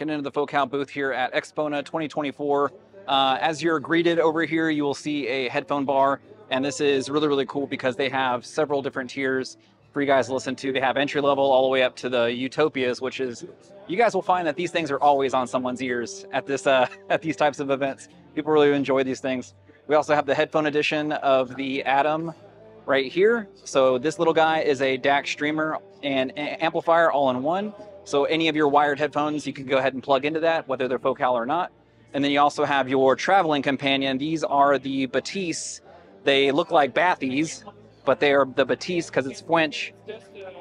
walking into the Focal booth here at Axpona 2024. Uh, as you're greeted over here, you will see a headphone bar, and this is really, really cool because they have several different tiers for you guys to listen to. They have entry level all the way up to the Utopias, which is you guys will find that these things are always on someone's ears at this uh, at these types of events. People really enjoy these things. We also have the headphone edition of the Atom right here. So this little guy is a DAC streamer and amplifier all in one. So any of your wired headphones, you can go ahead and plug into that, whether they're Focal or not. And then you also have your traveling companion. These are the Batis. They look like Bathies, but they are the Batis because it's French.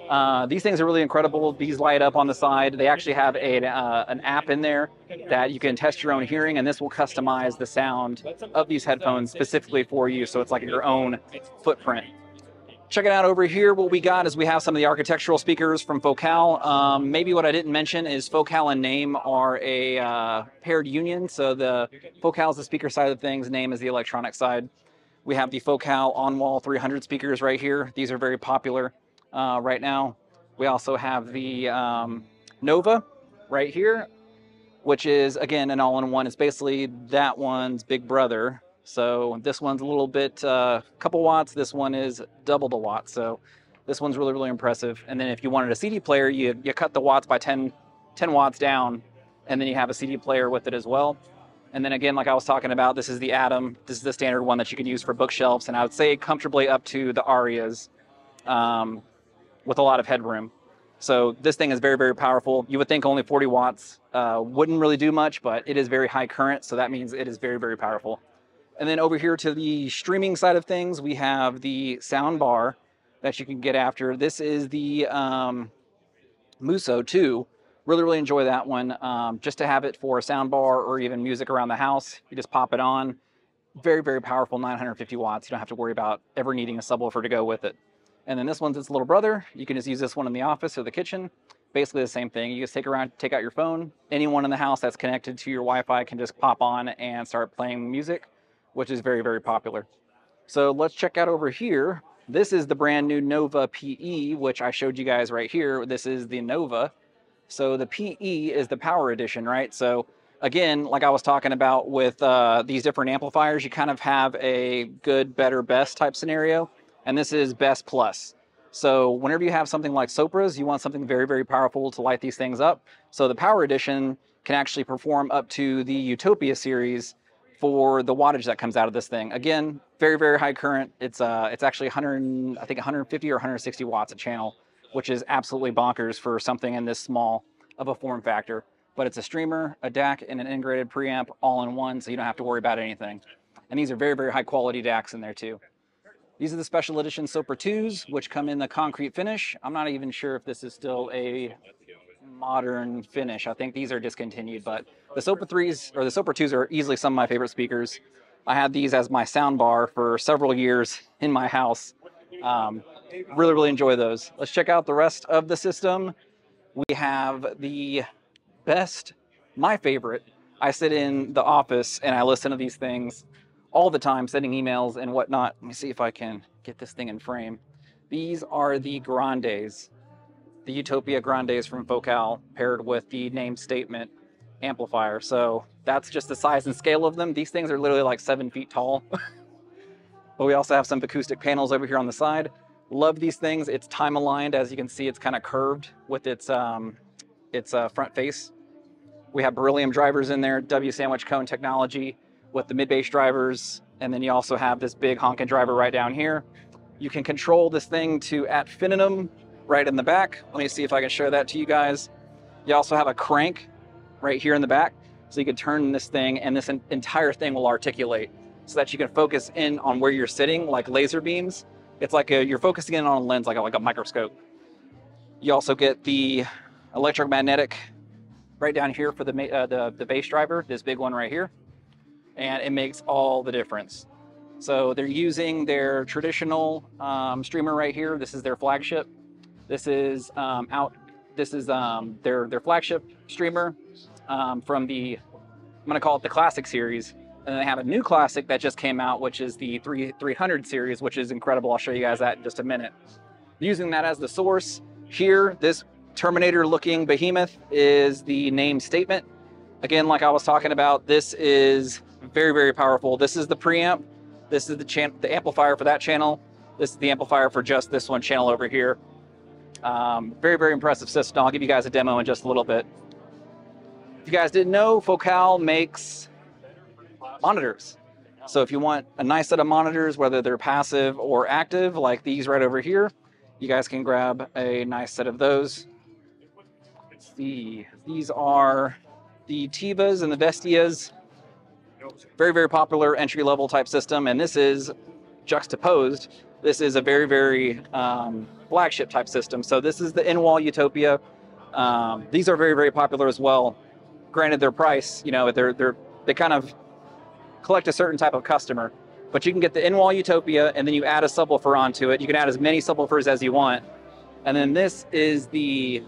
Uh, these things are really incredible. These light up on the side. They actually have a, uh, an app in there that you can test your own hearing, and this will customize the sound of these headphones specifically for you. So it's like your own footprint. Check it out over here. What we got is we have some of the architectural speakers from Focal. Um, maybe what I didn't mention is Focal and Naim are a uh, paired union. So the Focal is the speaker side of things, Naim is the electronic side. We have the Focal on-wall 300 speakers right here. These are very popular uh, right now. We also have the um, Nova right here, which is, again, an all-in-one. It's basically that one's big brother. So this one's a little bit, a uh, couple watts. This one is double the watts. So this one's really, really impressive. And then if you wanted a CD player, you, you cut the watts by 10, 10 watts down, and then you have a CD player with it as well. And then again, like I was talking about, this is the Atom. This is the standard one that you can use for bookshelves, and I would say comfortably up to the Arias um, with a lot of headroom. So this thing is very, very powerful. You would think only 40 watts uh, wouldn't really do much, but it is very high current, so that means it is very, very powerful. And then over here to the streaming side of things, we have the sound bar that you can get after. This is the um, Muso 2. Really, really enjoy that one. Um, just to have it for a sound bar or even music around the house, you just pop it on. Very, very powerful, 950 watts. You don't have to worry about ever needing a subwoofer to go with it. And then this one's its little brother. You can just use this one in the office or the kitchen. Basically the same thing. You just take around, take out your phone. Anyone in the house that's connected to your Wi-Fi can just pop on and start playing music which is very, very popular. So let's check out over here. This is the brand new Nova PE, which I showed you guys right here. This is the Nova. So the PE is the power edition, right? So again, like I was talking about with uh, these different amplifiers, you kind of have a good, better, best type scenario. And this is best plus. So whenever you have something like Sopras, you want something very, very powerful to light these things up. So the power edition can actually perform up to the Utopia series for the wattage that comes out of this thing. Again, very, very high current. It's uh, it's actually 100, I think 150 or 160 watts a channel, which is absolutely bonkers for something in this small of a form factor. But it's a streamer, a DAC, and an integrated preamp all in one, so you don't have to worry about anything. And these are very, very high quality DACs in there too. These are the special edition Sopra 2s, which come in the concrete finish. I'm not even sure if this is still a modern finish. I think these are discontinued, but the Sopra 3s or the Sopra 2s are easily some of my favorite speakers. I had these as my sound bar for several years in my house. Um, really, really enjoy those. Let's check out the rest of the system. We have the best, my favorite. I sit in the office and I listen to these things all the time, sending emails and whatnot. Let me see if I can get this thing in frame. These are the Grandes the Utopia Grandes from Focal paired with the Naim statement amplifier. So that's just the size and scale of them. These things are literally like seven feet tall. but we also have some acoustic panels over here on the side. Love these things. It's time aligned. As you can see, it's kind of curved with its, um, its uh, front face. We have beryllium drivers in there, W sandwich cone technology with the mid-bass drivers. And then you also have this big honking driver right down here. You can control this thing to at infinitum right in the back. Let me see if I can show that to you guys. You also have a crank right here in the back. So you can turn this thing and this entire thing will articulate so that you can focus in on where you're sitting like laser beams. It's like a, you're focusing in on a lens like a, like a microscope. You also get the electromagnetic right down here for the, uh, the, the bass driver, this big one right here. And it makes all the difference. So they're using their traditional um, streamer right here. This is their flagship. This is um, out. This is um, their their flagship streamer um, from the. I'm gonna call it the classic series, and they have a new classic that just came out, which is the 3 300 series, which is incredible. I'll show you guys that in just a minute. Using that as the source here, this Terminator looking behemoth is the Naim statement. Again, like I was talking about, this is very, very powerful. This is the preamp. This is the, the amplifier for that channel. This is the amplifier for just this one channel over here. Um, very, very impressive system. I'll give you guys a demo in just a little bit. If you guys didn't know, Focal makes monitors. So if you want a nice set of monitors, whether they're passive or active, like these right over here, you guys can grab a nice set of those. Let's see, these are the Thevas and the Vestias. Very, very popular entry level type system. And this is juxtaposed. This is a very, very um, flagship type system. So this is the in-wall Utopia. Um, these are very, very popular as well. Granted, their price, you know, they're they're they kind of collect a certain type of customer. But you can get the in-wall Utopia, and then you add a subwoofer onto it. You can add as many subwoofers as you want. And then this is the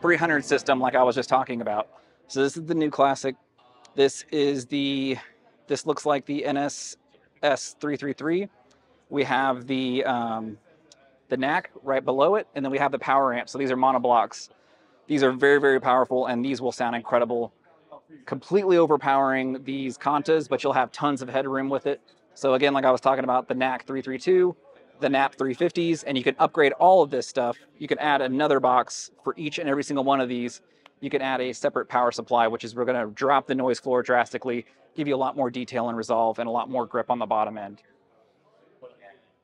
300 system, like I was just talking about. So this is the new classic. This is the, this looks like the NS S333. We have the um, the NAC right below it, and then we have the power amp. So these are monoblocks. These are very, very powerful, and these will sound incredible. Completely overpowering these Kantas, but you'll have tons of headroom with it. So again, like I was talking about, the NAC 332, the NAP 350s, and you can upgrade all of this stuff. You can add another box for each and every single one of these. You can add a separate power supply, which is we're going to drop the noise floor drastically, give you a lot more detail and resolve, and a lot more grip on the bottom end.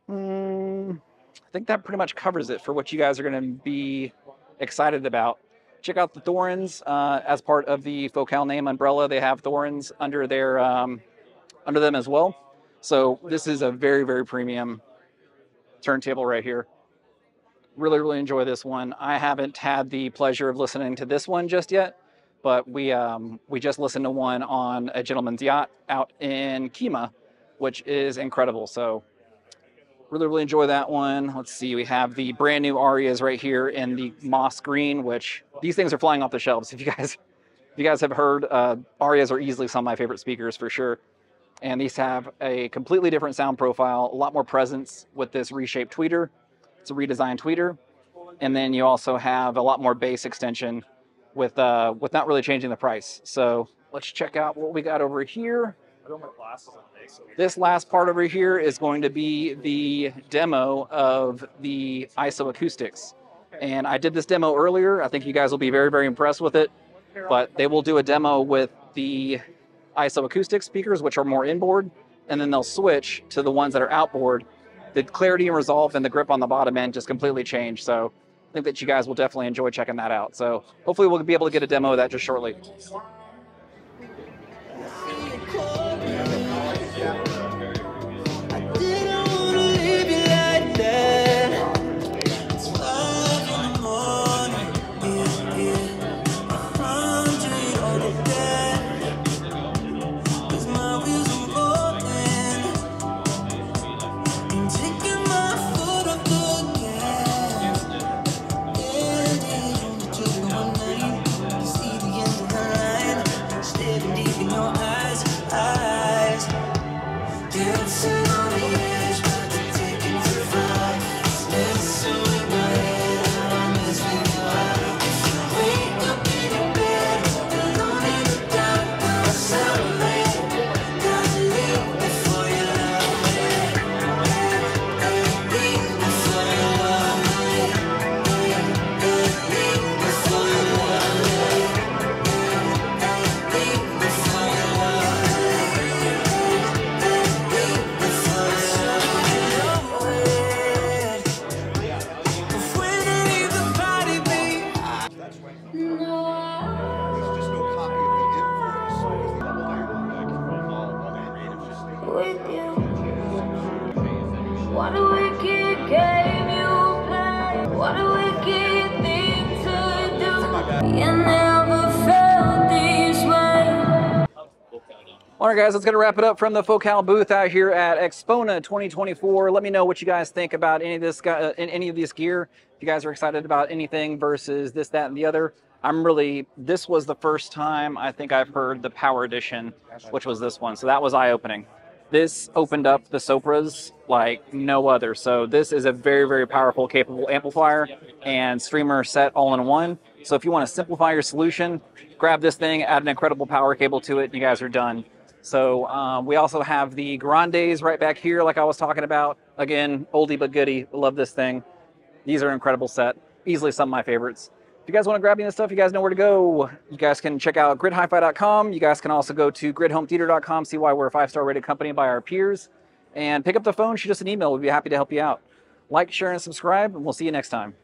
Mm, I think that pretty much covers it for what you guys are going to be excited about. Check out the Thorens uh, as part of the Focal Naim umbrella. They have Thorens under their um, under them as well. So this is a very very premium turntable right here. Really really enjoy this one. I haven't had the pleasure of listening to this one just yet, but we um, we just listened to one on a gentleman's yacht out in Kemah, which is incredible. So really really enjoy that one. Let's see we have the brand new arias right here in the moss green which these things are flying off the shelves if you guys if you guys have heard uh, arias are easily some of my favorite speakers for sure. And these have a completely different sound profile a lot more presence with this reshaped tweeter. It's a redesigned tweeter. And then you also have a lot more bass extension with uh, with not really changing the price. So let's check out what we got over here this last part over here is going to be the demo of the IsoAcoustics. And I did this demo earlier. I think you guys will be very, very impressed with it. But they will do a demo with the IsoAcoustic speakers, which are more inboard, and then they'll switch to the ones that are outboard. The clarity and resolve and the grip on the bottom end just completely change. So I think that you guys will definitely enjoy checking that out. So hopefully we'll be able to get a demo of that just shortly. All right, guys, let's get to wrap it up from the Focal booth out here at Axpona 2024. Let me know what you guys think about any of this, uh, any of this gear. If you guys are excited about anything versus this, that, and the other. I'm really. This was the first time I think I've heard the Power Edition, which was this one. So that was eye-opening. this opened up the Sopras like no other. So this is a very, very powerful, capable amplifier and streamer set all in one. So if you want to simplify your solution, grab this thing, add an incredible power cable to it, and you guys are done. So um, we also have the Grandes right back here, like I was talking about. Again, oldie but goodie. Love this thing. These are an incredible set. Easily some of my favorites. If you guys want to grab any of this stuff, you guys know where to go. You guys can check out gridhifi.com. You guys can also go to gridhometheater.com, see why we're a five-star rated company by our peers. And pick up the phone, shoot us an email. We'd be happy to help you out. Like, share, and subscribe, and we'll see you next time.